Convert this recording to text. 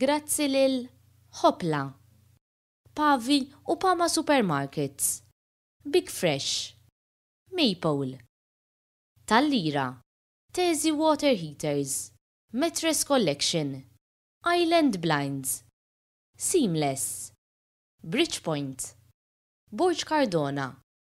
grazzi lil Hopla, Pavi u Pama Supermarkets, Big Fresh, Maple, Tallira, Tezi Water Heaters, Metres Collection, Island Blinds, Seamless, Bridgepoint, Borch Cardona